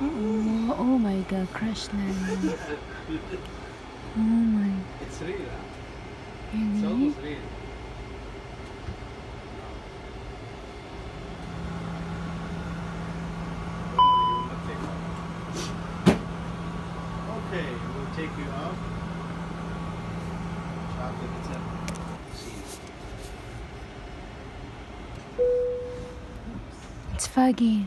Oh, oh my god, crash land. Oh my. It's real. huh? It's Really? almost real. Don't worry, you will not take off. Okay, we'll take you out. Chocolate itself. It's foggy.